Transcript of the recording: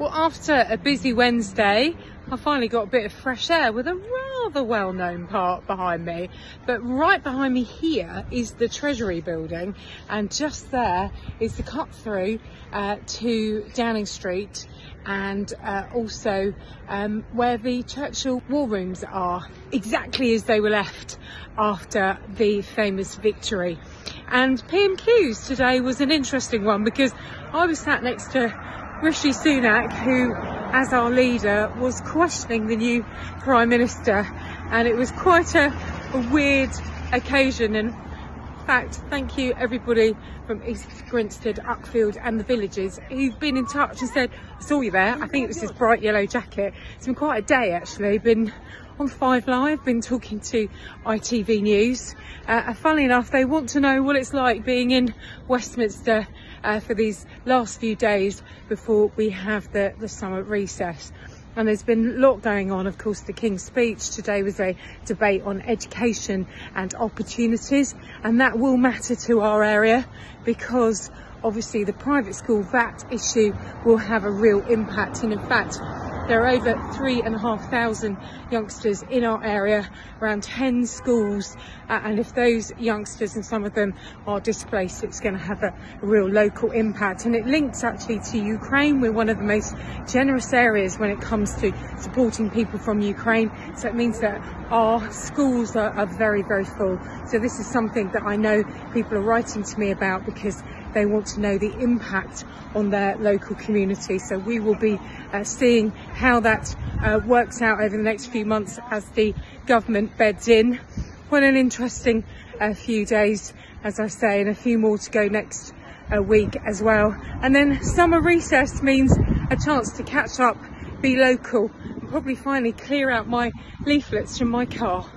Well, after a busy Wednesday, I finally got a bit of fresh air with a rather well-known park behind me. But right behind me here is the Treasury building and just there is the cut through uh, to Downing Street and uh, also um, where the Churchill war rooms are, exactly as they were left after the famous victory. And PMQs today was an interesting one because I was sat next to Rishi Sunak, who, as our leader, was questioning the new Prime Minister, and it was quite a, a weird occasion. And in fact, thank you everybody from East Grinstead, Uckfield, and the villages who've been in touch and said, I saw you there. I think it was this bright yellow jacket. It's been quite a day actually. Been on Five Live, been talking to ITV News. Uh, funnily enough, they want to know what it's like being in Westminster uh, for these last few days before we have the, the summer recess. And there's been a lot going on. Of course, the King's speech today was a debate on education and opportunities, and that will matter to our area because obviously the private school VAT issue will have a real impact. And in fact, there are over three and a half thousand youngsters in our area, around 10 schools. Uh, and if those youngsters and some of them are displaced, it's going to have a, real local impact. And it links actually to Ukraine. We're one of the most generous areas when it comes to supporting people from Ukraine. So it means that our schools are, are very, very full. So this is something that I know people are writing to me about because they want to know the impact on their local community. So we will be uh, seeing how that uh, works out over the next few months as the government beds in. What an interesting uh, few days, as I say, and a few more to go next uh, week as well. And then summer recess means a chance to catch up, be local, and probably finally clear out my leaflets from my car.